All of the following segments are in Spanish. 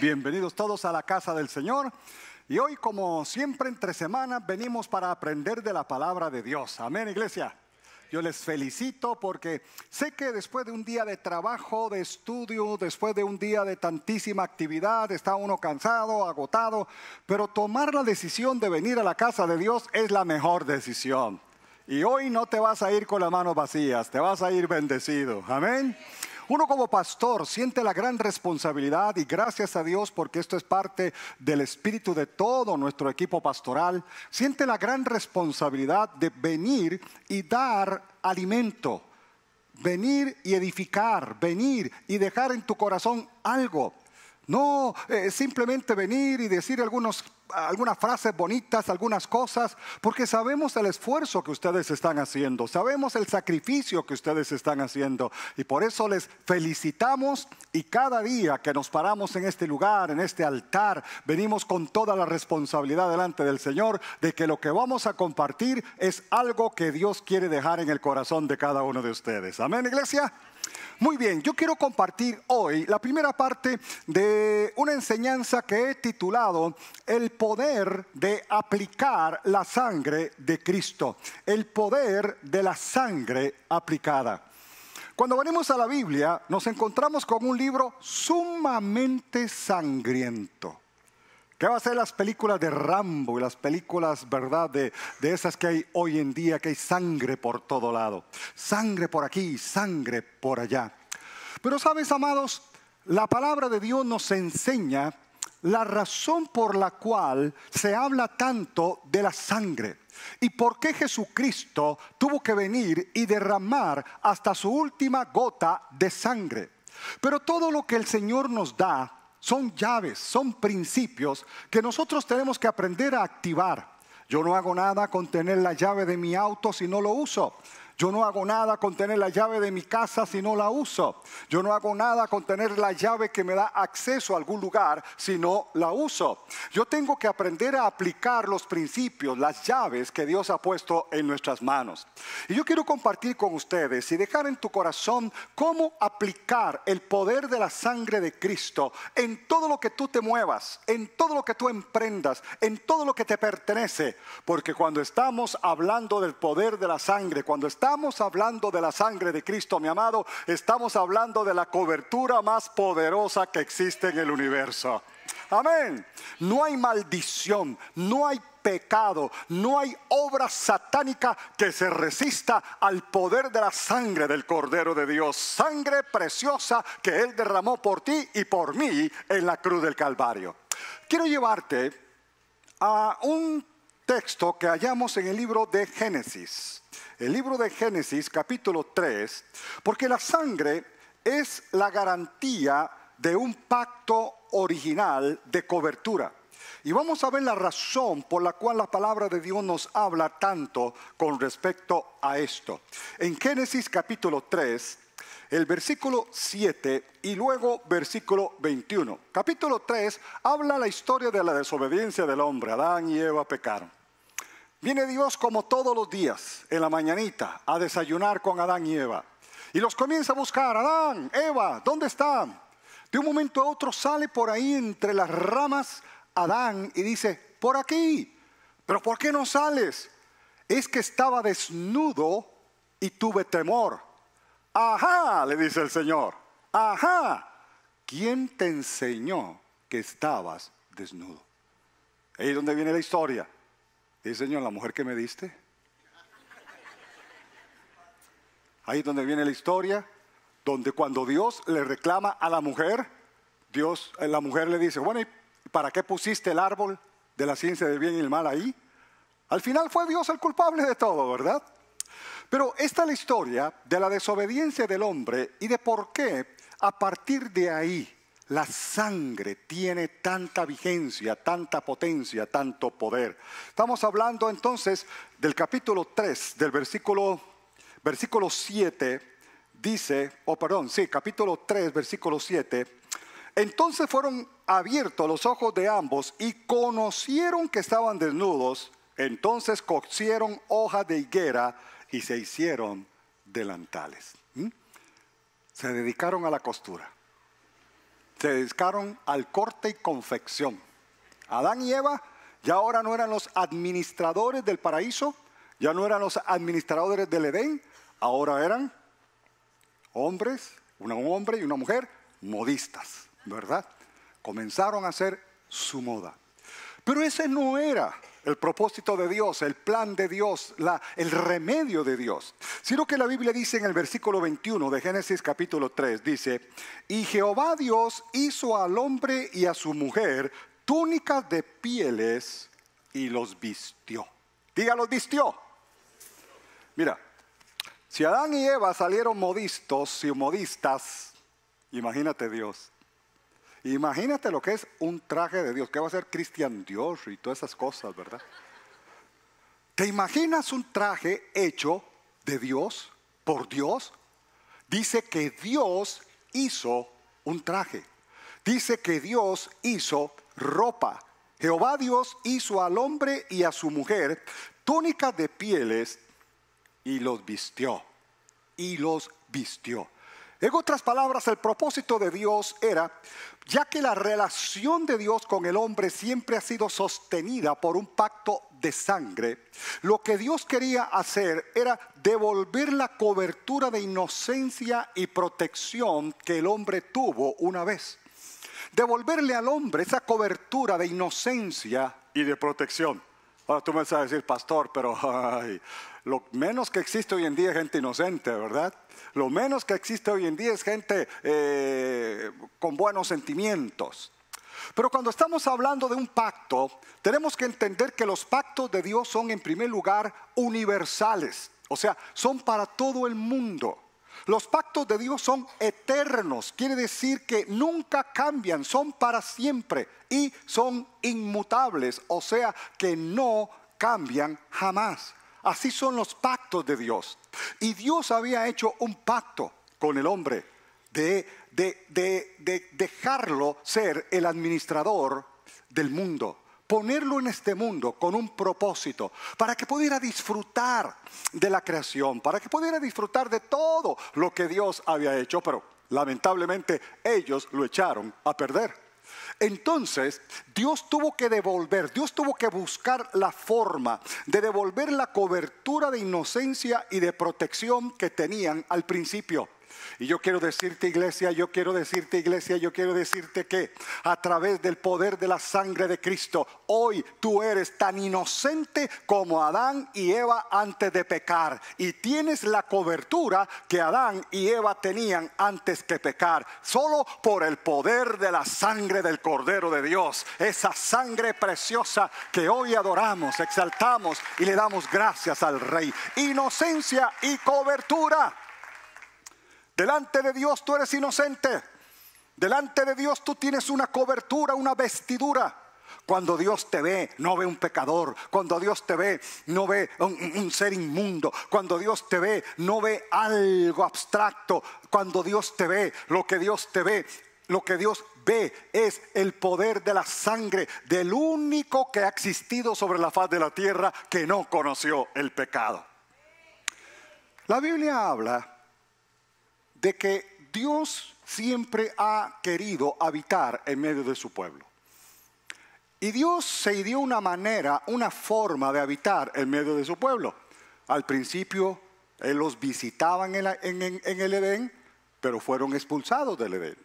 Bienvenidos todos a la casa del Señor. Y hoy, como siempre, entre semanas, venimos para aprender de la palabra de Dios. Amén, iglesia. Yo les felicito porque sé que después de un día de trabajo, de estudio, después de un día de tantísima actividad, está uno cansado, agotado, pero tomar la decisión de venir a la casa de Dios es la mejor decisión. Y hoy no te vas a ir con las manos vacías, te vas a ir bendecido. Amén. Uno como pastor siente la gran responsabilidad y gracias a Dios porque esto es parte del espíritu de todo nuestro equipo pastoral, siente la gran responsabilidad de venir y dar alimento, venir y edificar, venir y dejar en tu corazón algo. No eh, simplemente venir y decir algunos algunas frases bonitas, algunas cosas, porque sabemos el esfuerzo que ustedes están haciendo, sabemos el sacrificio que ustedes están haciendo y por eso les felicitamos y cada día que nos paramos en este lugar, en este altar, venimos con toda la responsabilidad delante del Señor de que lo que vamos a compartir es algo que Dios quiere dejar en el corazón de cada uno de ustedes. Amén, iglesia. Muy bien, yo quiero compartir hoy la primera parte de una enseñanza que he titulado El poder de aplicar la sangre de Cristo. El poder de la sangre aplicada. Cuando venimos a la Biblia nos encontramos con un libro sumamente sangriento. ¿Qué va a ser las películas de Rambo y las películas, verdad, de, de, esas que hay hoy en día, que hay sangre por todo lado? Sangre por aquí, sangre por allá. Pero sabes, amados, la palabra de Dios nos enseña la razón por la cual se habla tanto de la sangre y por qué Jesucristo tuvo que venir y derramar hasta su última gota de sangre. Pero todo lo que el Señor nos da son llaves, son principios que nosotros tenemos que aprender a activar. Yo no hago nada con tener la llave de mi auto si no lo uso. Yo no hago nada con tener la llave de mi casa si no la uso. Yo no hago nada con tener la llave que me da acceso a algún lugar si no la uso. Yo tengo que aprender a aplicar los principios, las llaves que Dios ha puesto en nuestras manos. Y yo quiero compartir con ustedes y dejar en tu corazón cómo aplicar el poder de la sangre de Cristo en todo lo que tú te muevas, en todo lo que tú emprendas, en todo lo que te pertenece. Porque cuando estamos hablando del poder de la sangre, cuando estamos estamos hablando de la sangre de Cristo, mi amado, estamos hablando de la cobertura más poderosa que existe en el universo. Amén. No hay maldición, no hay pecado, no hay obra satánica que se resista al poder de la sangre del Cordero de Dios. Sangre preciosa que Él derramó por ti y por mí en la cruz del Calvario. Quiero llevarte a un texto que hallamos en el libro de Génesis el libro de Génesis capítulo 3, porque la sangre es la garantía de un pacto original de cobertura. Y vamos a ver la razón por la cual la palabra de Dios nos habla tanto con respecto a esto. En Génesis capítulo 3, el versículo 7 y luego versículo 21. Capítulo 3 habla la historia de la desobediencia del hombre. Adán y Eva pecaron. Viene Dios como todos los días, en la mañanita, a desayunar con Adán y Eva. Y los comienza a buscar, Adán, Eva, ¿dónde están? De un momento a otro sale por ahí entre las ramas Adán y dice, por aquí. Pero ¿por qué no sales? Es que estaba desnudo y tuve temor. Ajá, le dice el Señor. Ajá. ¿Quién te enseñó que estabas desnudo? Ahí es donde viene la historia. Y Señor, la mujer que me diste. Ahí es donde viene la historia, donde cuando Dios le reclama a la mujer, Dios, eh, la mujer le dice, bueno, ¿y para qué pusiste el árbol de la ciencia del bien y el mal ahí? Al final fue Dios el culpable de todo, ¿verdad? Pero esta es la historia de la desobediencia del hombre y de por qué a partir de ahí la sangre tiene tanta vigencia, tanta potencia, tanto poder. Estamos hablando entonces del capítulo 3, del versículo, versículo 7, dice, o oh, perdón, sí, capítulo 3, versículo 7. Entonces fueron abiertos los ojos de ambos y conocieron que estaban desnudos. Entonces cocieron hojas de higuera y se hicieron delantales. ¿Mm? Se dedicaron a la costura. Se dedicaron al corte y confección. Adán y Eva ya ahora no eran los administradores del paraíso, ya no eran los administradores del Edén, ahora eran hombres, un hombre y una mujer modistas, ¿verdad? Comenzaron a hacer su moda. Pero ese no era el propósito de Dios, el plan de Dios, el remedio de Dios. Sino que la Biblia dice en el versículo 21 de Génesis capítulo 3, dice, y Jehová Dios hizo al hombre y a su mujer túnicas de pieles y los vistió. Diga, los vistió. Mira, si Adán y Eva salieron modistos y modistas, imagínate Dios. Imagínate lo que es un traje de Dios, que va a ser Cristian Dios y todas esas cosas, ¿verdad? ¿Te imaginas un traje hecho de Dios, por Dios? Dice que Dios hizo un traje. Dice que Dios hizo ropa. Jehová Dios hizo al hombre y a su mujer túnicas de pieles y los vistió. Y los vistió. En otras palabras, el propósito de Dios era, ya que la relación de Dios con el hombre siempre ha sido sostenida por un pacto de sangre, lo que Dios quería hacer era devolver la cobertura de inocencia y protección que el hombre tuvo una vez. Devolverle al hombre esa cobertura de inocencia y de protección. Ahora tú me vas a decir, pastor, pero lo menos que existe hoy en día es gente inocente, ¿verdad? Lo menos que existe hoy en día es gente eh, con buenos sentimientos. Pero cuando estamos hablando de un pacto, tenemos que entender que los pactos de Dios son en primer lugar universales, o sea, son para todo el mundo. Los pactos de Dios son eternos, quiere decir que nunca cambian, son para siempre y son inmutables, o sea que no cambian jamás. Así son los pactos de Dios. Y Dios había hecho un pacto con el hombre de, de, dejarlo ser el administrador del mundo ponerlo en este mundo con un propósito, para que pudiera disfrutar de la creación, para que pudiera disfrutar de todo lo que Dios había hecho, pero lamentablemente ellos lo echaron a perder. Entonces, Dios tuvo que devolver, Dios tuvo que buscar la forma de devolver la cobertura de inocencia y de protección que tenían al principio. Y yo quiero decirte, iglesia, yo quiero decirte, iglesia, yo quiero decirte que a través del poder de la sangre de Cristo, hoy tú eres tan inocente como Adán y Eva antes de pecar. Y tienes la cobertura que Adán y Eva tenían antes que pecar. Solo por el poder de la sangre del Cordero de Dios. Esa sangre preciosa que hoy adoramos, exaltamos y le damos gracias al Rey. Inocencia y cobertura. Delante de Dios tú eres inocente. Delante de Dios tú tienes una cobertura, una vestidura. Cuando Dios te ve, no ve un pecador. Cuando Dios te ve, no ve un, ser inmundo. Cuando Dios te ve, no ve algo abstracto. Cuando Dios te ve, lo que Dios te ve, lo que Dios ve es el poder de la sangre del único que ha existido sobre la faz de la tierra que no conoció el pecado. La Biblia habla de que Dios siempre ha querido habitar en medio de su pueblo. Y Dios se dio una manera, una forma de habitar en medio de su pueblo. Al principio Él los visitaba en el, Edén, pero fueron expulsados del Edén.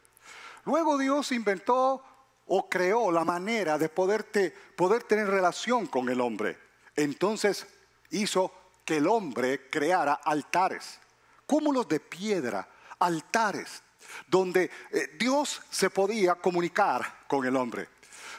Luego Dios inventó o creó la manera de poder tener relación con el hombre. Entonces hizo que el hombre creara altares, cúmulos de piedra altares donde eh, Dios se podía comunicar con el hombre.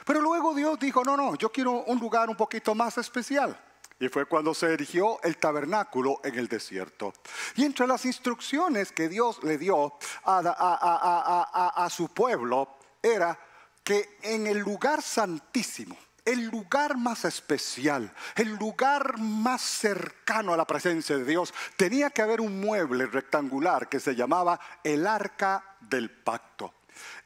Pero luego Dios dijo, no, no, yo quiero un lugar un poquito más especial. Y fue cuando se erigió el tabernáculo en el desierto. Y entre las instrucciones que Dios le dio a, a su pueblo era que en el lugar santísimo, el lugar más especial, el lugar más cercano a la presencia de Dios, tenía que haber un mueble rectangular que se llamaba el arca del pacto.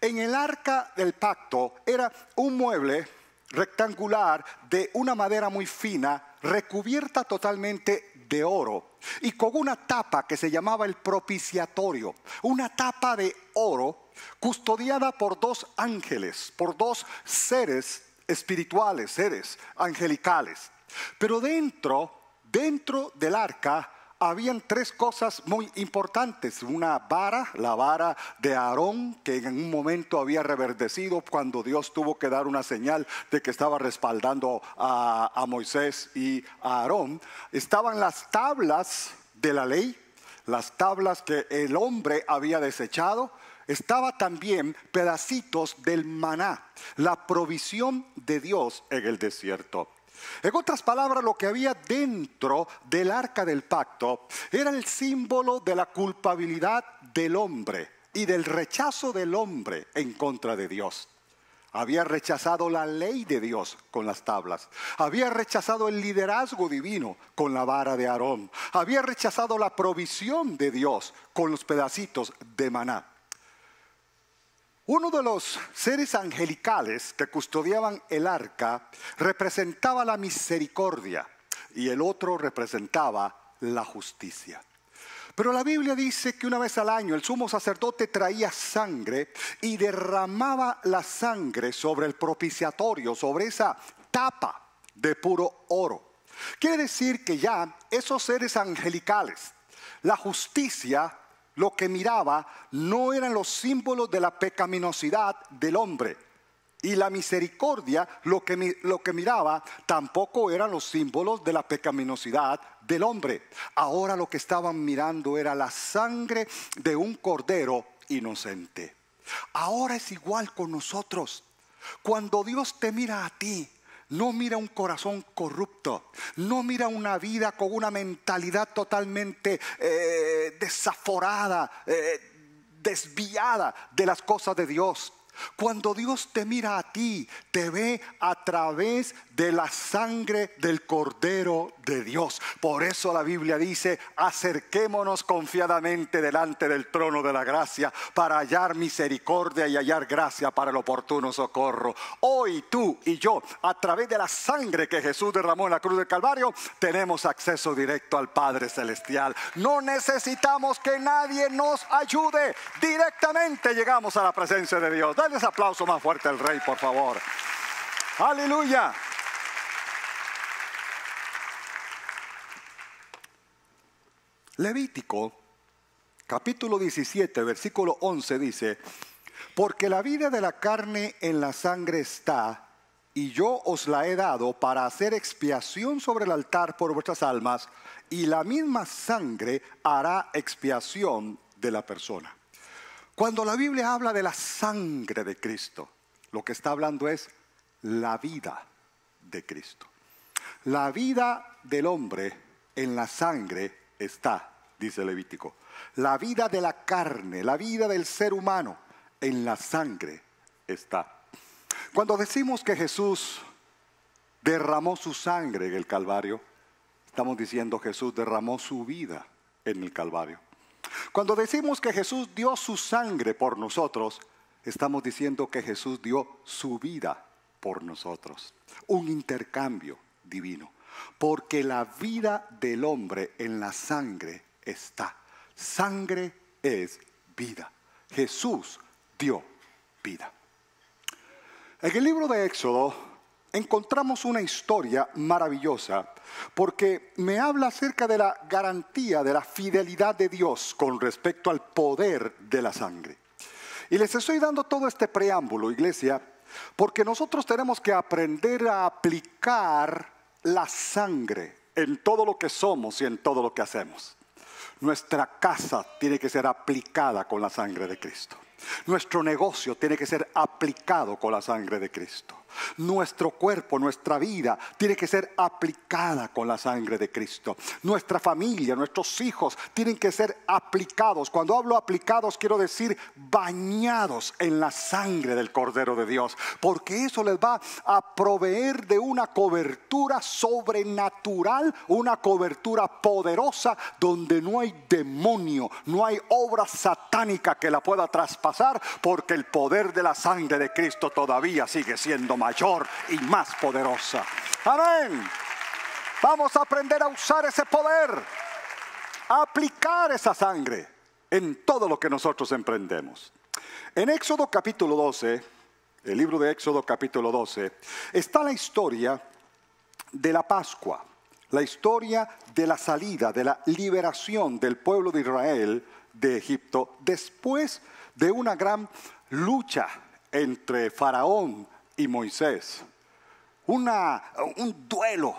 En el arca del pacto era un mueble rectangular de una madera muy fina, recubierta totalmente de oro y con una tapa que se llamaba el propiciatorio, una tapa de oro custodiada por dos ángeles, por dos seres espirituales, seres angelicales. Pero dentro, dentro del arca, habían tres cosas muy importantes. Una vara, la vara de Aarón, que en un momento había reverdecido cuando Dios tuvo que dar una señal de que estaba respaldando a, a Moisés y a Aarón. Estaban las tablas de la ley, las tablas que el hombre había desechado. Estaba también pedacitos del maná, la provisión de Dios en el desierto. En otras palabras, lo que había dentro del arca del pacto era el símbolo de la culpabilidad del hombre y del rechazo del hombre en contra de Dios. Había rechazado la ley de Dios con las tablas. Había rechazado el liderazgo divino con la vara de Aarón. Había rechazado la provisión de Dios con los pedacitos de maná. Uno de los seres angelicales que custodiaban el arca representaba la misericordia y el otro representaba la justicia. Pero la Biblia dice que una vez al año el sumo sacerdote traía sangre y derramaba la sangre sobre el propiciatorio, sobre esa tapa de puro oro. Quiere decir que ya esos seres angelicales, la justicia lo que miraba no eran los símbolos de la pecaminosidad del hombre. Y la misericordia, lo que, lo que miraba, tampoco eran los símbolos de la pecaminosidad del hombre. Ahora lo que estaban mirando era la sangre de un cordero inocente. Ahora es igual con nosotros. Cuando Dios te mira a ti, no mira un corazón corrupto, no mira una vida con una mentalidad totalmente eh, desaforada, eh, desviada de las cosas de Dios. Cuando Dios te mira a ti, te ve a través de la sangre del Cordero de Dios. Por eso la Biblia dice, acerquémonos confiadamente delante del trono de la gracia para hallar misericordia y hallar gracia para el oportuno socorro. Hoy tú y yo, a través de la sangre que Jesús derramó en la cruz del Calvario, tenemos acceso directo al Padre Celestial. No necesitamos que nadie nos ayude. Directamente llegamos a la presencia de Dios. Dale aplauso más fuerte al Rey, por favor. Aleluya. Levítico, capítulo 17, versículo 11 dice, porque la vida de la carne en la sangre está, y yo os la he dado para hacer expiación sobre el altar por vuestras almas, y la misma sangre hará expiación de la persona. Cuando la Biblia habla de la sangre de Cristo, lo que está hablando es la vida de Cristo. La vida del hombre en la sangre está, dice Levítico. La vida de la carne, la vida del ser humano en la sangre está. Cuando decimos que Jesús derramó su sangre en el Calvario, estamos diciendo Jesús derramó su vida en el Calvario. Cuando decimos que Jesús dio su sangre por nosotros, estamos diciendo que Jesús dio su vida por nosotros. Un intercambio divino porque la vida del hombre en la sangre está. Sangre es vida. Jesús dio vida. En el libro de Éxodo encontramos una historia maravillosa porque me habla acerca de la garantía de la fidelidad de Dios con respecto al poder de la sangre. Y les estoy dando todo este preámbulo, iglesia, porque nosotros tenemos que aprender a aplicar la sangre en todo lo que somos y en todo lo que hacemos. Nuestra casa tiene que ser aplicada con la sangre de Cristo. Nuestro negocio tiene que ser aplicado con la sangre de Cristo. Nuestro cuerpo, nuestra vida tiene que ser aplicada con la sangre de Cristo. Nuestra familia, nuestros hijos tienen que ser aplicados. Cuando hablo aplicados quiero decir bañados en la sangre del Cordero de Dios. Porque eso les va a proveer de una cobertura sobrenatural, una cobertura poderosa donde no hay demonio, no hay obra satánica que la pueda traspasar porque el poder de la sangre de Cristo todavía sigue siendo mayor y más poderosa. Amén. Vamos a aprender a usar ese poder, a aplicar esa sangre en todo lo que nosotros emprendemos. En Éxodo capítulo 12, el libro de Éxodo capítulo 12, está la historia de la Pascua, la historia de la salida, de la liberación del pueblo de Israel de Egipto después de una gran lucha entre Faraón y Moisés. Un duelo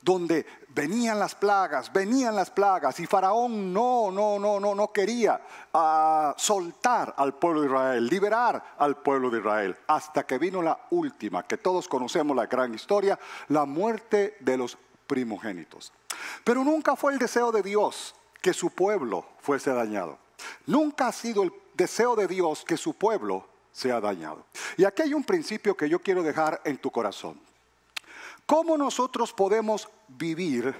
donde venían las plagas, venían las plagas y Faraón no, no, no, no, no quería ah, soltar al pueblo de Israel, liberar al pueblo de Israel, hasta que vino la última, que todos conocemos la gran historia, la muerte de los primogénitos. Pero nunca fue el deseo de Dios que su pueblo fuese dañado. Nunca ha sido el deseo de Dios que su pueblo sea dañado. Y aquí hay un principio que yo quiero dejar en tu corazón. ¿Cómo nosotros podemos vivir?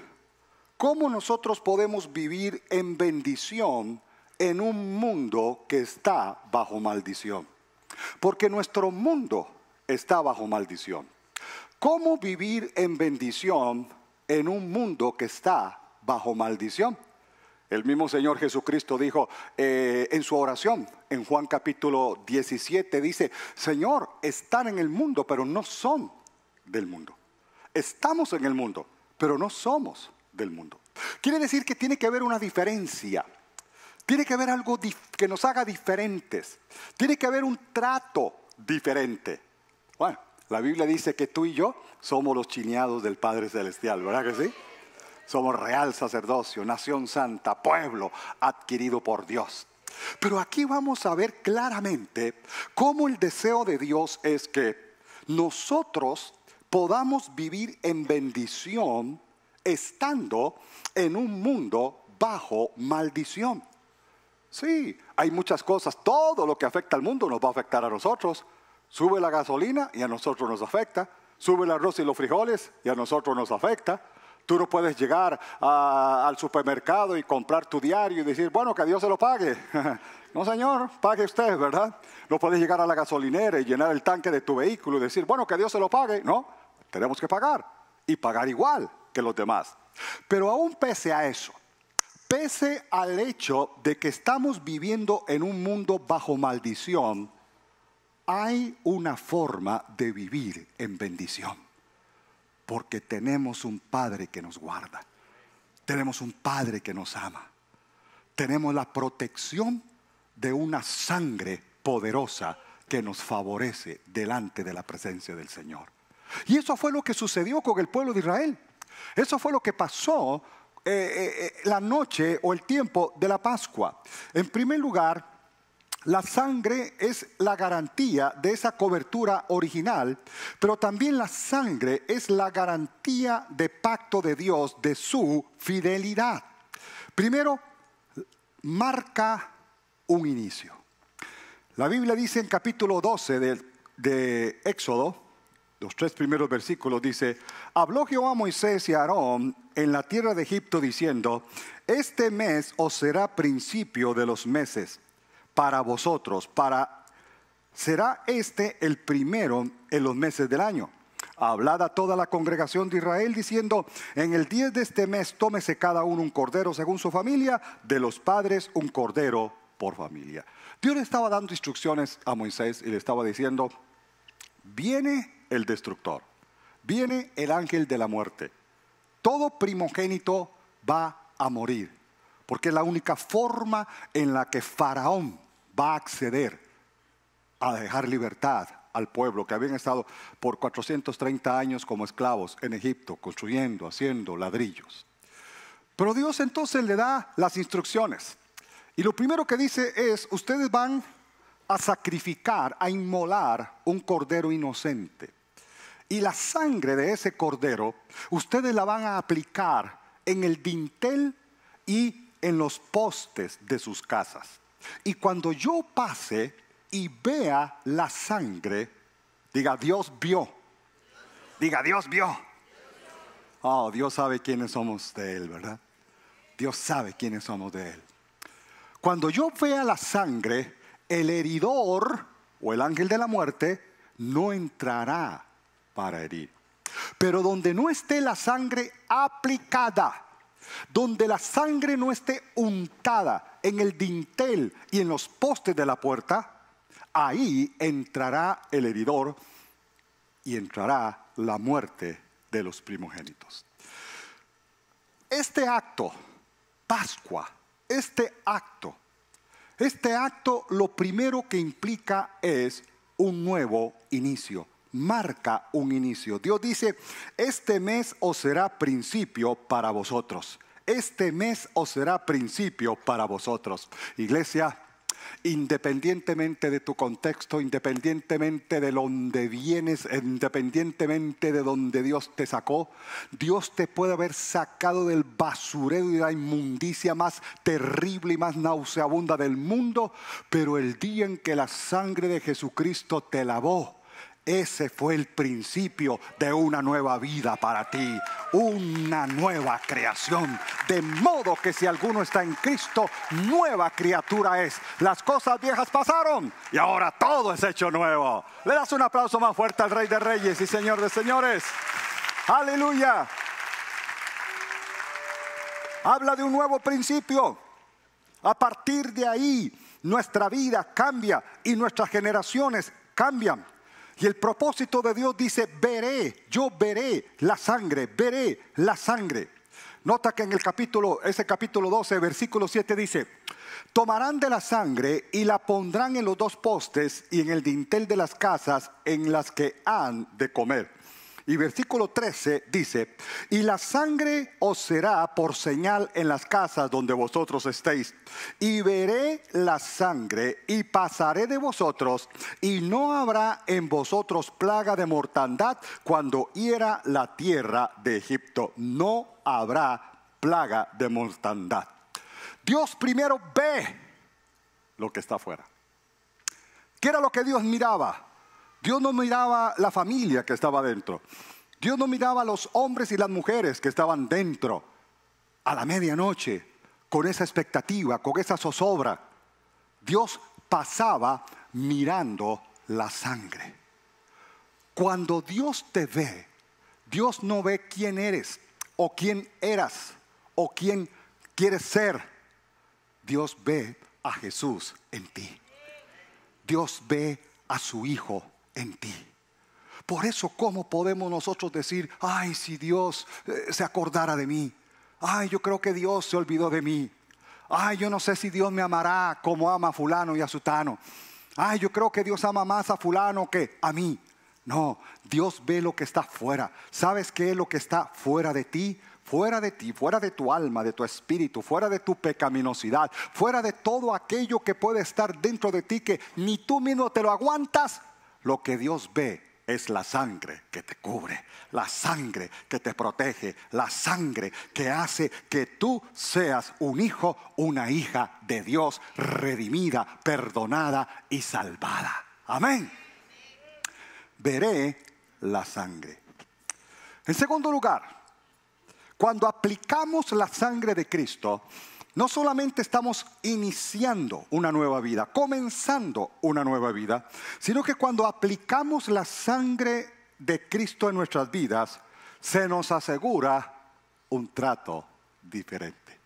¿Cómo nosotros podemos vivir en bendición en un mundo que está bajo maldición? Porque nuestro mundo está bajo maldición. ¿Cómo vivir en bendición en un mundo que está bajo maldición? El mismo Señor Jesucristo dijo eh, en su oración, en Juan capítulo 17, dice, Señor, están en el mundo, pero no son del mundo. Estamos en el mundo, pero no somos del mundo. Quiere decir que tiene que haber una diferencia. Tiene que haber algo que nos haga diferentes. Tiene que haber un trato diferente. Bueno, la Biblia dice que tú y yo somos los chineados del Padre Celestial, ¿verdad que sí? Somos real sacerdocio, nación santa, pueblo adquirido por Dios. Pero aquí vamos a ver claramente cómo el deseo de Dios es que nosotros podamos vivir en bendición estando en un mundo bajo maldición. Sí, hay muchas cosas, todo lo que afecta al mundo nos va a afectar a nosotros. Sube la gasolina y a nosotros nos afecta. Sube el arroz y los frijoles y a nosotros nos afecta. Tú no puedes llegar al supermercado y comprar tu diario y decir, bueno, que Dios se lo pague. no, señor, pague usted, ¿verdad? No puedes llegar a la gasolinera y llenar el tanque de tu vehículo y decir, bueno, que Dios se lo pague. No, tenemos que pagar y pagar igual que los demás. Pero aún pese a eso, pese al hecho de que estamos viviendo en un mundo bajo maldición, hay una forma de vivir en bendición. Porque tenemos un Padre que nos guarda. Tenemos un Padre que nos ama. Tenemos la protección de una sangre poderosa que nos favorece delante de la presencia del Señor. Y eso fue lo que sucedió con el pueblo de Israel. Eso fue lo que pasó eh, eh, eh, la noche o el tiempo de la Pascua. En primer lugar, la sangre es la garantía de esa cobertura original, pero también la sangre es la garantía de pacto de Dios, de su fidelidad. Primero, marca un inicio. La Biblia dice en capítulo 12 de, de Éxodo, los tres primeros versículos dice, habló Jehová a Moisés y a Aarón en la tierra de Egipto diciendo, este mes os será principio de los meses para vosotros, para será este el primero en los meses del año. Hablad a toda la congregación de Israel diciendo, en el día de este mes tómese cada uno un cordero según su familia, de los padres un cordero por familia. Dios le estaba dando instrucciones a Moisés y le estaba diciendo, viene el destructor, viene el ángel de la muerte. Todo primogénito va a morir, porque es la única forma en la que Faraón va a acceder a dejar libertad al pueblo que habían estado por 430 años como esclavos en Egipto, construyendo, haciendo ladrillos. Pero Dios entonces le da las instrucciones. Y lo primero que dice es, ustedes van a sacrificar, a inmolar un cordero inocente. Y la sangre de ese cordero, ustedes la van a aplicar en el dintel y en los postes de sus casas. Y cuando yo pase y vea la sangre, diga, Dios vio. Diga, Dios vio. Oh, Dios sabe quiénes somos de Él, ¿verdad? Dios sabe quiénes somos de Él. Cuando yo vea la sangre, el heridor o el ángel de la muerte no entrará para herir. Pero donde no esté la sangre aplicada, donde la sangre no esté untada en el dintel y en los postes de la puerta, ahí entrará el heridor y entrará la muerte de los primogénitos. Este acto, Pascua, este acto, este acto lo primero que implica es un nuevo inicio, marca un inicio. Dios dice, este mes os será principio para vosotros. Este mes os será principio para vosotros. Iglesia, independientemente de tu contexto, independientemente de donde vienes, independientemente de donde Dios te sacó, Dios te puede haber sacado del basurero y la inmundicia más terrible y más nauseabunda del mundo, pero el día en que la sangre de Jesucristo te lavó, ese fue el principio de una nueva vida para ti, una nueva creación. De modo que si alguno está en Cristo, nueva criatura es. Las cosas viejas pasaron y ahora todo es hecho nuevo. Le das un aplauso más fuerte al Rey de Reyes y Señor de Señores. Aleluya. Habla de un nuevo principio. A partir de ahí, nuestra vida cambia y nuestras generaciones cambian. Y el propósito de Dios dice, veré, yo veré la sangre, veré la sangre. Nota que en el capítulo, ese capítulo 12, versículo 7 dice, tomarán de la sangre y la pondrán en los dos postes y en el dintel de las casas en las que han de comer. Y versículo 13 dice, y la sangre os será por señal en las casas donde vosotros estéis. Y veré la sangre y pasaré de vosotros, y no habrá en vosotros plaga de mortandad cuando hiera la tierra de Egipto. No habrá plaga de mortandad. Dios primero ve lo que está afuera. ¿Qué era lo que Dios miraba? Dios no miraba la familia que estaba dentro. Dios no miraba a los hombres y las mujeres que estaban dentro a la medianoche con esa expectativa, con esa zozobra. Dios pasaba mirando la sangre. Cuando Dios te ve, Dios no ve quién eres o quién eras o quién quieres ser. Dios ve a Jesús en ti. Dios ve a su Hijo en ti. Por eso, ¿cómo podemos nosotros decir, ay, si Dios eh, se acordara de mí? Ay, yo creo que Dios se olvidó de mí. Ay, yo no sé si Dios me amará como ama a fulano y a sutano. Ay, yo creo que Dios ama más a fulano que a mí. No, Dios ve lo que está fuera. ¿Sabes qué es lo que está fuera de ti? Fuera de ti, fuera de tu alma, de tu espíritu, fuera de tu pecaminosidad, fuera de todo aquello que puede estar dentro de ti que ni tú mismo te lo aguantas. Lo que Dios ve es la sangre que te cubre, la sangre que te protege, la sangre que hace que tú seas un hijo, una hija de Dios, redimida, perdonada y salvada. Amén. Veré la sangre. En segundo lugar, cuando aplicamos la sangre de Cristo, no solamente estamos iniciando una nueva vida, comenzando una nueva vida, sino que cuando aplicamos la sangre de Cristo en nuestras vidas, se nos asegura un trato diferente.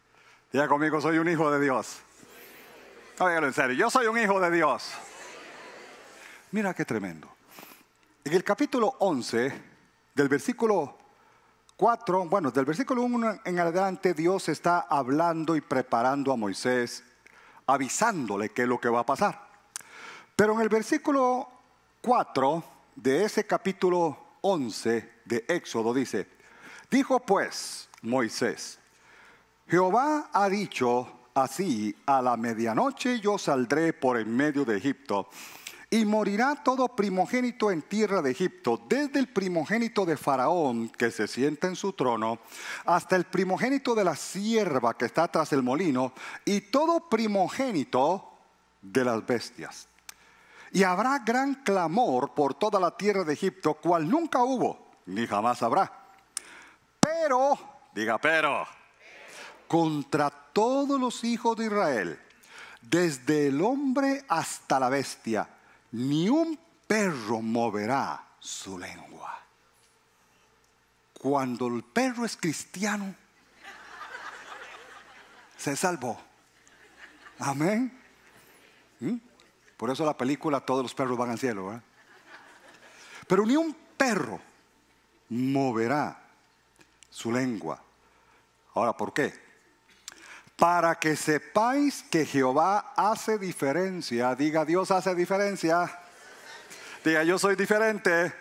Diga conmigo, soy un hijo de Dios. Óigalo en serio, yo soy un hijo de Dios. Mira qué tremendo. En el capítulo 11, del versículo 4, bueno, del versículo 1 en adelante Dios está hablando y preparando a Moisés, avisándole qué es lo que va a pasar. Pero en el versículo 4 de ese capítulo 11 de Éxodo dice, dijo pues Moisés, Jehová ha dicho así, a la medianoche yo saldré por en medio de Egipto y morirá todo primogénito en tierra de Egipto, desde el primogénito de Faraón que se sienta en su trono, hasta el primogénito de la sierva que está tras el molino, y todo primogénito de las bestias. Y habrá gran clamor por toda la tierra de Egipto, cual nunca hubo, ni jamás habrá. Pero, diga pero, contra todos los hijos de Israel, desde el hombre hasta la bestia, ni un perro moverá su lengua. Cuando el perro es cristiano, se salvó. Amén. ¿Mm? Por eso la película Todos los perros van al cielo. Pero ni un perro moverá su lengua. Ahora, ¿por qué? Para que sepáis que Jehová hace diferencia. Diga, Dios hace diferencia. Diga, yo soy diferente.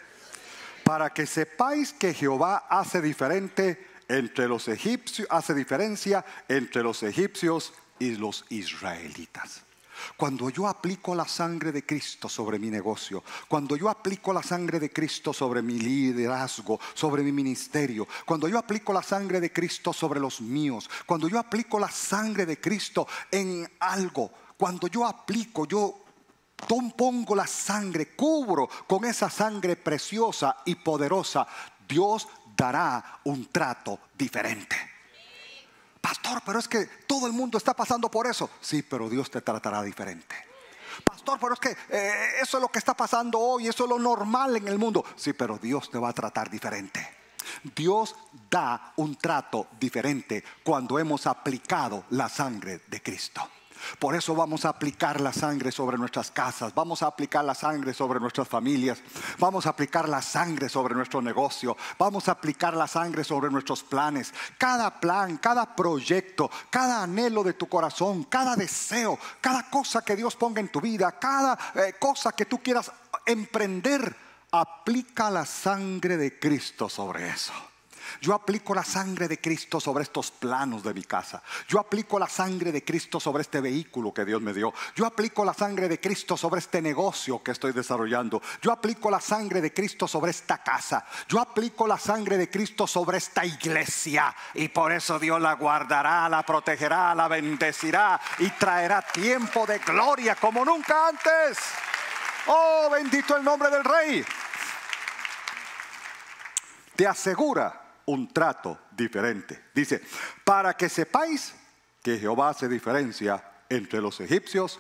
Para que sepáis que Jehová hace diferente entre los egipcios, hace diferencia entre los egipcios y los israelitas. Cuando yo aplico la sangre de Cristo sobre mi negocio, cuando yo aplico la sangre de Cristo sobre mi liderazgo, sobre mi ministerio, cuando yo aplico la sangre de Cristo sobre los míos, cuando yo aplico la sangre de Cristo en algo, cuando yo aplico, yo pongo la sangre, cubro con esa sangre preciosa y poderosa, Dios dará un trato diferente. Pastor, pero es que todo el mundo está pasando por eso. Sí, pero Dios te tratará diferente. Pastor, pero es que eh, eso es lo que está pasando hoy, eso es lo normal en el mundo. Sí, pero Dios te va a tratar diferente. Dios da un trato diferente cuando hemos aplicado la sangre de Cristo. Por eso vamos a aplicar la sangre sobre nuestras casas, vamos a aplicar la sangre sobre nuestras familias, vamos a aplicar la sangre sobre nuestro negocio, vamos a aplicar la sangre sobre nuestros planes. Cada plan, cada proyecto, cada anhelo de tu corazón, cada deseo, cada cosa que Dios ponga en tu vida, cada eh, cosa que tú quieras emprender, aplica la sangre de Cristo sobre eso. Yo aplico la sangre de Cristo sobre estos planos de mi casa. Yo aplico la sangre de Cristo sobre este vehículo que Dios me dio. Yo aplico la sangre de Cristo sobre este negocio que estoy desarrollando. Yo aplico la sangre de Cristo sobre esta casa. Yo aplico la sangre de Cristo sobre esta iglesia. Y por eso Dios la guardará, la protegerá, la bendecirá y traerá tiempo de gloria como nunca antes. Oh, bendito el nombre del Rey. Te asegura un trato diferente. Dice, para que sepáis que Jehová hace diferencia entre los egipcios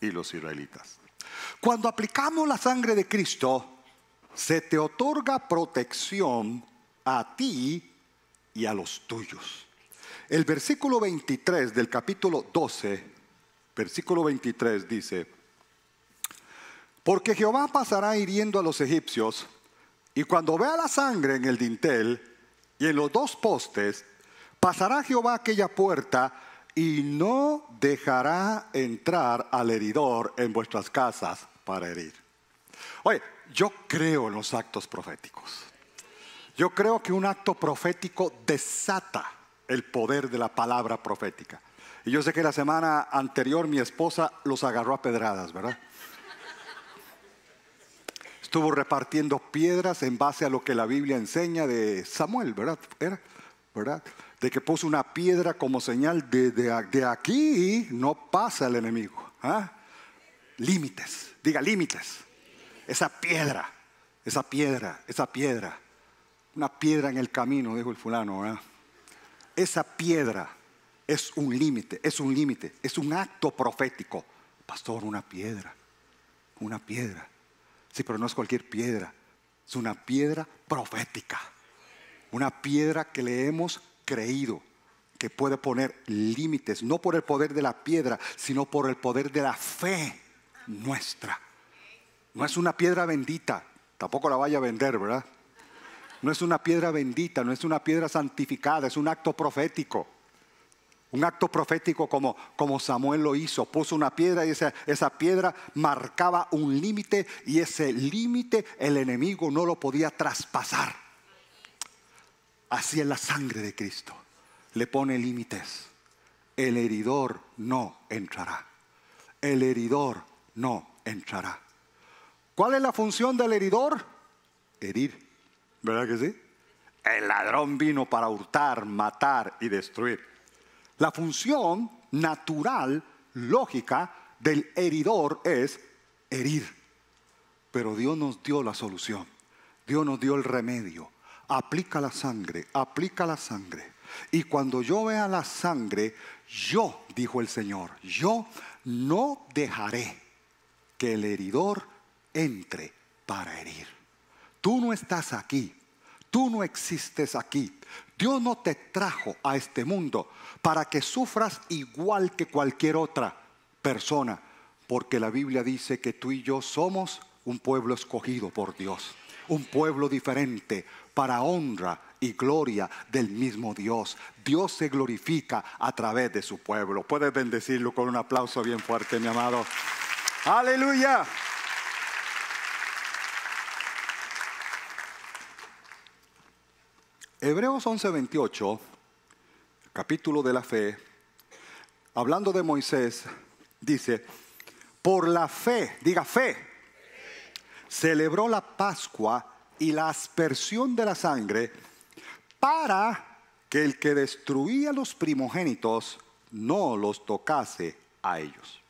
y los israelitas. Cuando aplicamos la sangre de Cristo, se te otorga protección a ti y a los tuyos. El versículo 23 del capítulo 12, versículo 23 dice, porque Jehová pasará hiriendo a los egipcios, y cuando vea la sangre en el dintel, y en los dos postes pasará Jehová aquella puerta y no dejará entrar al heridor en vuestras casas para herir. Oye, yo creo en los actos proféticos. Yo creo que un acto profético desata el poder de la palabra profética. Y yo sé que la semana anterior mi esposa los agarró a pedradas, ¿verdad? Estuvo repartiendo piedras en base a lo que la Biblia enseña de Samuel, ¿verdad? Era, ¿verdad? De que puso una piedra como señal de, de, aquí no pasa el enemigo. ¿ah? Límites, diga límites. Esa piedra, esa piedra, esa piedra. Una piedra en el camino, dijo el fulano, ¿verdad? Esa piedra es un límite, es un límite, es un acto profético. Pastor, una piedra, una piedra. Sí, pero no es cualquier piedra. Es una piedra profética. Una piedra que le hemos creído, que puede poner límites, no por el poder de la piedra, sino por el poder de la fe nuestra. No es una piedra bendita, tampoco la vaya a vender, ¿verdad? No es una piedra bendita, no es una piedra santificada, es un acto profético. Un acto profético como, como Samuel lo hizo. Puso una piedra y esa, esa piedra marcaba un límite y ese límite el enemigo no lo podía traspasar. Así es la sangre de Cristo. Le pone límites. El heridor no entrará. El heridor no entrará. ¿Cuál es la función del heridor? Herir. ¿Verdad que sí? El ladrón vino para hurtar, matar y destruir. La función natural, lógica del heridor es herir. Pero Dios nos dio la solución. Dios nos dio el remedio. Aplica la sangre, aplica la sangre. Y cuando yo vea la sangre, yo, dijo el Señor, yo no dejaré que el heridor entre para herir. Tú no estás aquí, tú no existes aquí. Dios no te trajo a este mundo para que sufras igual que cualquier otra persona. Porque la Biblia dice que tú y yo somos un pueblo escogido por Dios, un pueblo diferente para honra y gloria del mismo Dios. Dios se glorifica a través de su pueblo. Puedes bendecirlo con un aplauso bien fuerte, mi amado. Aleluya. Hebreos 11:28, capítulo de la fe, hablando de Moisés, dice, por la fe, diga fe, celebró la Pascua y la aspersión de la sangre para que el que destruía los primogénitos no los tocase a ellos.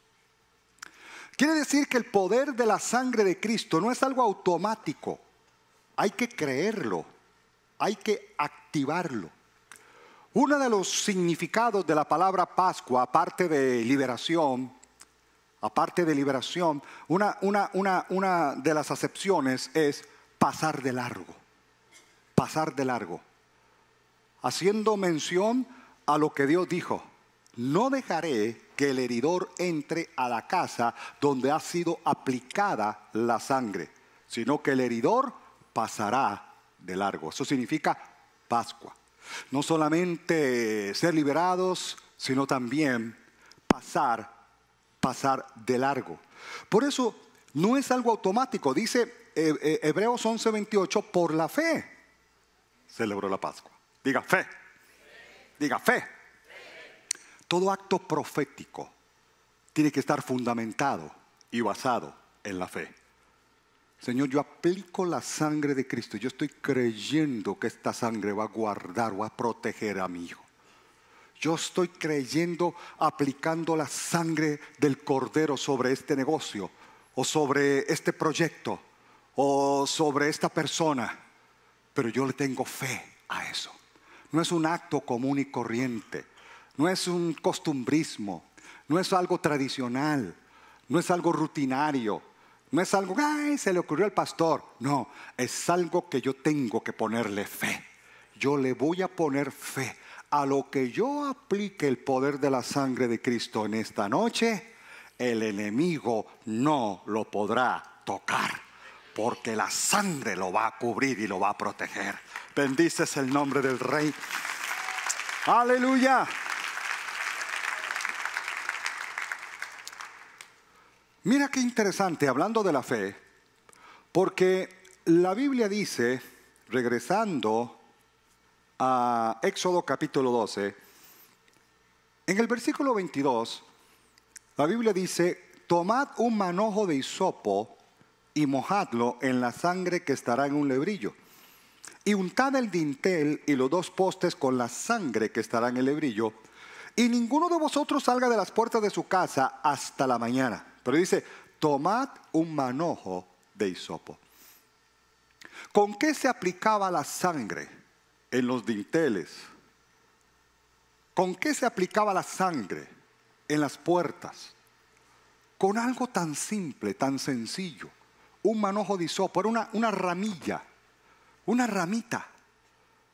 Quiere decir que el poder de la sangre de Cristo no es algo automático, hay que creerlo hay que activarlo. Uno de los significados de la palabra Pascua, aparte de liberación, aparte de liberación, una, una, de las acepciones es pasar de largo, pasar de largo, haciendo mención a lo que Dios dijo, no dejaré que el heridor entre a la casa donde ha sido aplicada la sangre, sino que el heridor pasará de largo. Eso significa Pascua. No solamente ser liberados, sino también pasar, pasar de largo. Por eso no es algo automático. Dice eh, eh, Hebreos 11:28, por la fe celebró la Pascua. Diga fe. Diga fe. Todo acto profético tiene que estar fundamentado y basado en la fe. Señor, yo aplico la sangre de Cristo. Yo estoy creyendo que esta sangre va a guardar, va a proteger a mi hijo. Yo estoy creyendo aplicando la sangre del cordero sobre este negocio o sobre este proyecto o sobre esta persona. Pero yo le tengo fe a eso. No es un acto común y corriente. No es un costumbrismo. No es algo tradicional. No es algo rutinario no es algo, ay, se le ocurrió al pastor. No, es algo que yo tengo que ponerle fe. Yo le voy a poner fe. A lo que yo aplique el poder de la sangre de Cristo en esta noche, el enemigo no lo podrá tocar. Porque la sangre lo va a cubrir y lo va a proteger. Bendices el nombre del Rey. Aleluya. Mira qué interesante, hablando de la fe, porque la Biblia dice, regresando a Éxodo capítulo 12, en el versículo 22, la Biblia dice, tomad un manojo de hisopo y mojadlo en la sangre que estará en un lebrillo. Y untad el dintel y los dos postes con la sangre que estará en el lebrillo. Y ninguno de vosotros salga de las puertas de su casa hasta la mañana. Pero dice, tomad un manojo de hisopo. ¿Con qué se aplicaba la sangre en los dinteles? ¿Con qué se aplicaba la sangre en las puertas? Con algo tan simple, tan sencillo. Un manojo de hisopo, era una, una ramilla, una ramita,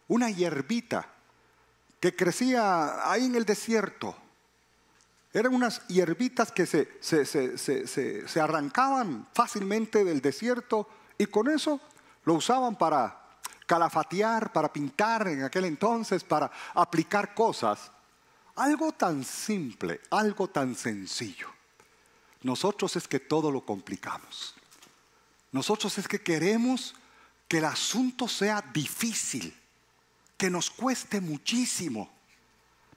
una hierbita que crecía ahí en el desierto eran unas hierbitas que se, se, arrancaban fácilmente del desierto y con eso lo usaban para calafatear, para pintar en aquel entonces, para aplicar cosas. Algo tan simple, algo tan sencillo. Nosotros es que todo lo complicamos. Nosotros es que queremos que el asunto sea difícil, que nos cueste muchísimo.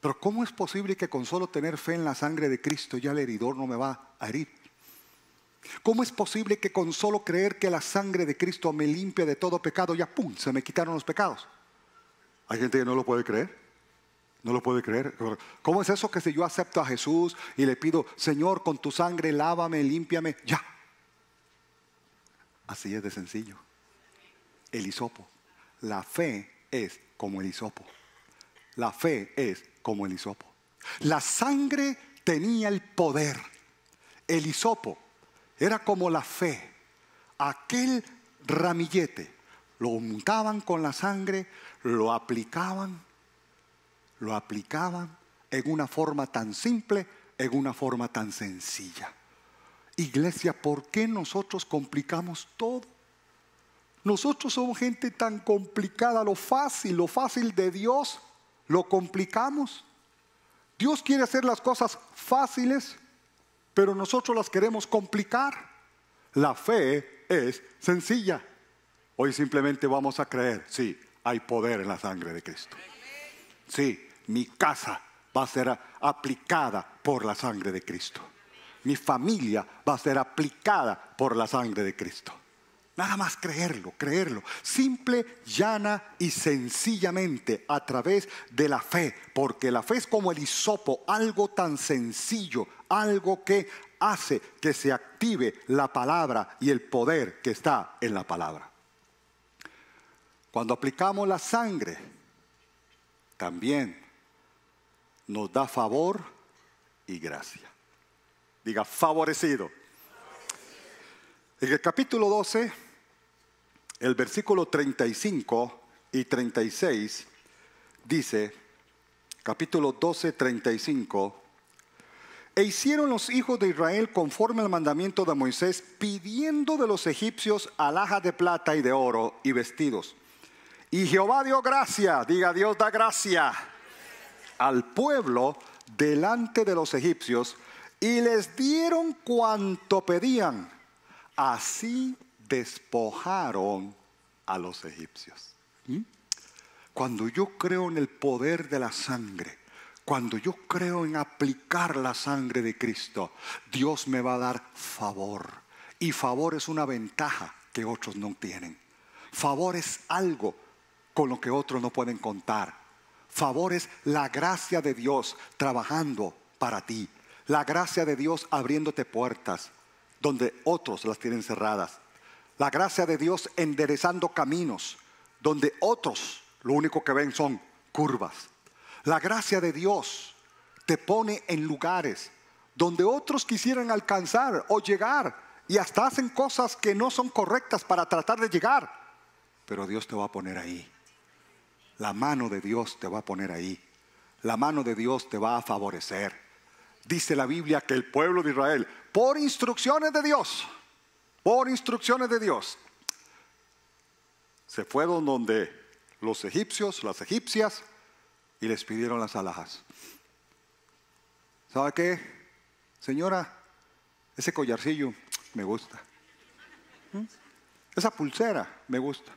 Pero ¿cómo es posible que con solo tener fe en la sangre de Cristo ya el heridor no me va a herir? ¿Cómo es posible que con solo creer que la sangre de Cristo me limpia de todo pecado, ya pum, se me quitaron los pecados? Hay gente que no lo puede creer. No lo puede creer. ¿Cómo es eso que si yo acepto a Jesús y le pido, Señor, con tu sangre lávame, límpiame, ya? Así es de sencillo. El hisopo. La fe es como el hisopo. La fe es como el hisopo. La sangre tenía el poder. El hisopo era como la fe. Aquel ramillete lo untaban con la sangre, lo aplicaban, lo aplicaban en una forma tan simple, en una forma tan sencilla. Iglesia, ¿por qué nosotros complicamos todo? Nosotros somos gente tan complicada, lo fácil, lo fácil de Dios, lo complicamos. Dios quiere hacer las cosas fáciles, pero nosotros las queremos complicar. La fe es sencilla. Hoy simplemente vamos a creer, sí, hay poder en la sangre de Cristo. Sí, mi casa va a ser aplicada por la sangre de Cristo. Mi familia va a ser aplicada por la sangre de Cristo. Nada más creerlo, creerlo. Simple, llana y sencillamente a través de la fe. Porque la fe es como el hisopo, algo tan sencillo, algo que hace que se active la palabra y el poder que está en la palabra. Cuando aplicamos la sangre, también nos da favor y gracia. Diga, favorecido. En el capítulo 12 el versículo 35 y 36 dice, capítulo 12, 35, e hicieron los hijos de Israel conforme al mandamiento de Moisés, pidiendo de los egipcios alhajas de plata y de oro y vestidos. Y Jehová dio gracia, diga Dios da gracia al pueblo delante de los egipcios y les dieron cuanto pedían. Así despojaron a los egipcios. Cuando yo creo en el poder de la sangre, cuando yo creo en aplicar la sangre de Cristo, Dios me va a dar favor. Y favor es una ventaja que otros no tienen. Favor es algo con lo que otros no pueden contar. Favor es la gracia de Dios trabajando para ti. La gracia de Dios abriéndote puertas donde otros las tienen cerradas. La gracia de Dios enderezando caminos donde otros lo único que ven son curvas. La gracia de Dios te pone en lugares donde otros quisieran alcanzar o llegar y hasta hacen cosas que no son correctas para tratar de llegar. Pero Dios te va a poner ahí. La mano de Dios te va a poner ahí. La mano de Dios te va a favorecer. Dice la Biblia que el pueblo de Israel, por instrucciones de Dios, por instrucciones de Dios, se fueron donde los egipcios, las egipcias, y les pidieron las alhajas. ¿Sabe qué? Señora, ese collarcillo me gusta. ¿Mm? Esa pulsera me gusta.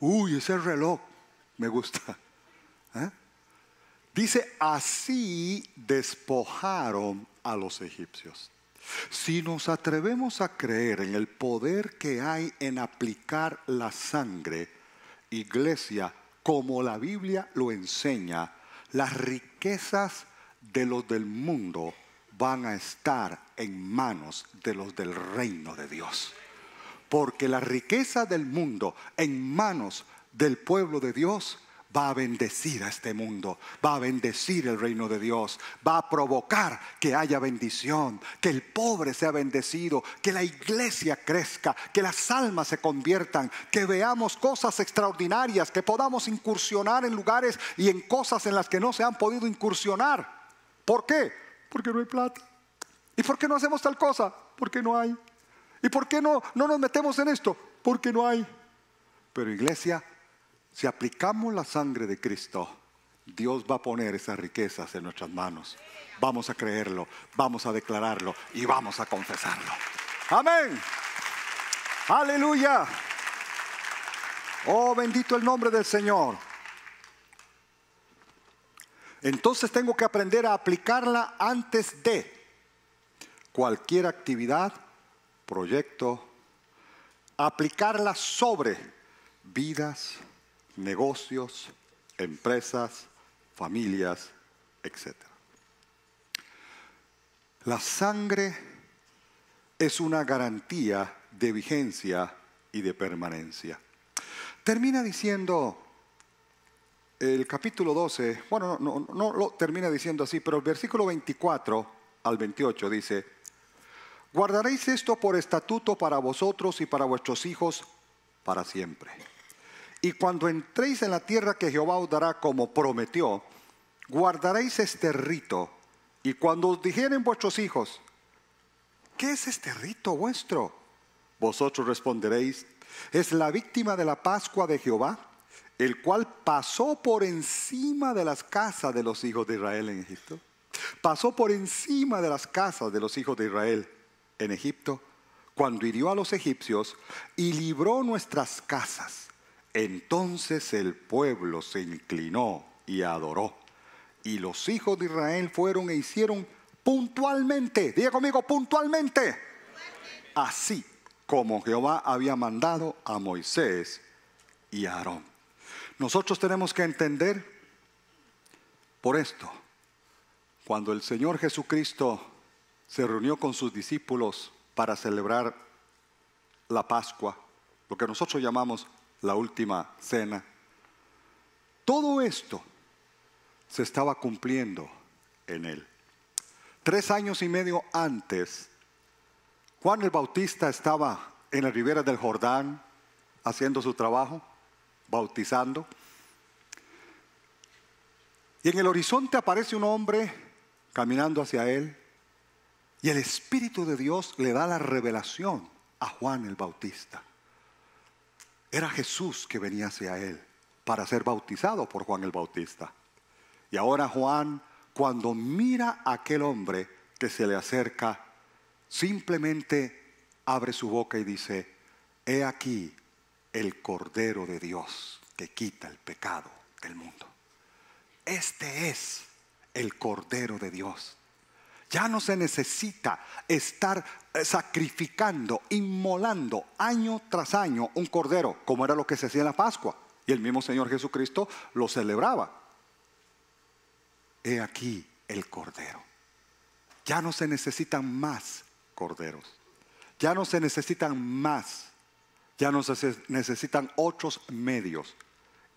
Uy, ese reloj me gusta. ¿Eh? Dice, así despojaron a los egipcios. Si nos atrevemos a creer en el poder que hay en aplicar la sangre, iglesia, como la Biblia lo enseña, las riquezas de los del mundo van a estar en manos de los del reino de Dios. Porque la riqueza del mundo en manos del pueblo de Dios va a bendecir a este mundo, va a bendecir el reino de Dios, va a provocar que haya bendición, que el pobre sea bendecido, que la iglesia crezca, que las almas se conviertan, que veamos cosas extraordinarias, que podamos incursionar en lugares y en cosas en las que no se han podido incursionar. ¿Por qué? Porque no hay plata. ¿Y por qué no hacemos tal cosa? Porque no hay. ¿Y por qué no, no nos metemos en esto? Porque no hay. Pero iglesia, si aplicamos la sangre de Cristo, Dios va a poner esas riquezas en nuestras manos. Vamos a creerlo, vamos a declararlo y vamos a confesarlo. Amén. Aleluya. Oh, bendito el nombre del Señor. Entonces tengo que aprender a aplicarla antes de cualquier actividad, proyecto, aplicarla sobre vidas, negocios, empresas, familias, etc. La sangre es una garantía de vigencia y de permanencia. Termina diciendo el capítulo 12, bueno, no, no, lo termina diciendo así, pero el versículo 24 al 28 dice, guardaréis esto por estatuto para vosotros y para vuestros hijos para siempre y cuando entréis en la tierra que Jehová os dará como prometió, guardaréis este rito. Y cuando os dijeren vuestros hijos, ¿qué es este rito vuestro? Vosotros responderéis, es la víctima de la Pascua de Jehová, el cual pasó por encima de las casas de los hijos de Israel en Egipto. Pasó por encima de las casas de los hijos de Israel en Egipto, cuando hirió a los egipcios y libró nuestras casas. Entonces el pueblo se inclinó y adoró. Y los hijos de Israel fueron e hicieron puntualmente, diga conmigo, puntualmente, así como Jehová había mandado a Moisés y a Aarón. Nosotros tenemos que entender por esto, cuando el Señor Jesucristo se reunió con sus discípulos para celebrar la Pascua, lo que nosotros llamamos la última cena, todo esto se estaba cumpliendo en él. Tres años y medio antes, Juan el Bautista estaba en la ribera del Jordán haciendo su trabajo, bautizando. Y en el horizonte aparece un hombre caminando hacia él. Y el Espíritu de Dios le da la revelación a Juan el Bautista. Era Jesús que venía hacia él para ser bautizado por Juan el Bautista. Y ahora Juan, cuando mira a aquel hombre que se le acerca, simplemente abre su boca y dice, he aquí el Cordero de Dios que quita el pecado del mundo. Este es el Cordero de Dios. Ya no se necesita estar eh, sacrificando, inmolando año tras año un cordero, como era lo que se hacía en la Pascua. Y el mismo Señor Jesucristo lo celebraba. He aquí el cordero. Ya no se necesitan más corderos. Ya no se necesitan más. Ya no se necesitan otros medios.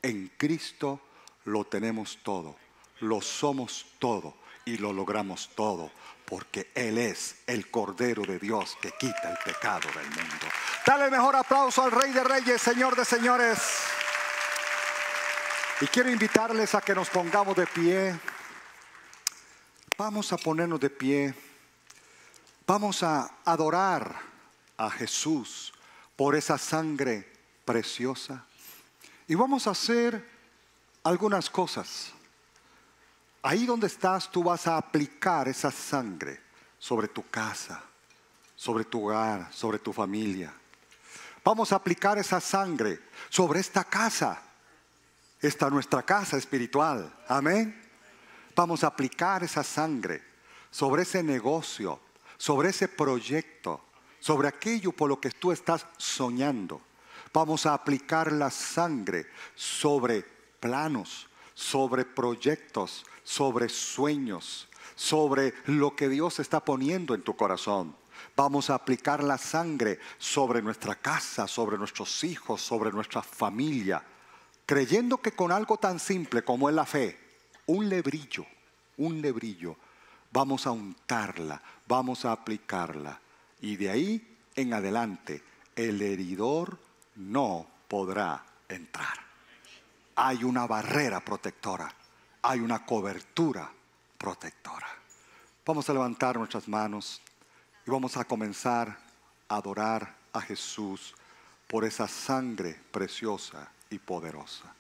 En Cristo lo tenemos todo. Lo somos todo y lo logramos todo porque Él es el Cordero de Dios que quita el pecado del mundo. Dale el mejor aplauso al Rey de Reyes, Señor de Señores. Y quiero invitarles a que nos pongamos de pie. Vamos a ponernos de pie. Vamos a adorar a Jesús por esa sangre preciosa. Y vamos a hacer algunas cosas. Ahí donde estás tú vas a aplicar esa sangre sobre tu casa, sobre tu hogar, sobre tu familia. Vamos a aplicar esa sangre sobre esta casa, esta nuestra casa espiritual. Amén. Vamos a aplicar esa sangre sobre ese negocio, sobre ese proyecto, sobre aquello por lo que tú estás soñando. Vamos a aplicar la sangre sobre planos, sobre proyectos, sobre sueños, sobre lo que Dios está poniendo en tu corazón. Vamos a aplicar la sangre sobre nuestra casa, sobre nuestros hijos, sobre nuestra familia, creyendo que con algo tan simple como es la fe, un lebrillo, un lebrillo, vamos a untarla, vamos a aplicarla. Y de ahí en adelante, el heridor no podrá entrar. Hay una barrera protectora hay una cobertura protectora. Vamos a levantar nuestras manos y vamos a comenzar a adorar a Jesús por esa sangre preciosa y poderosa.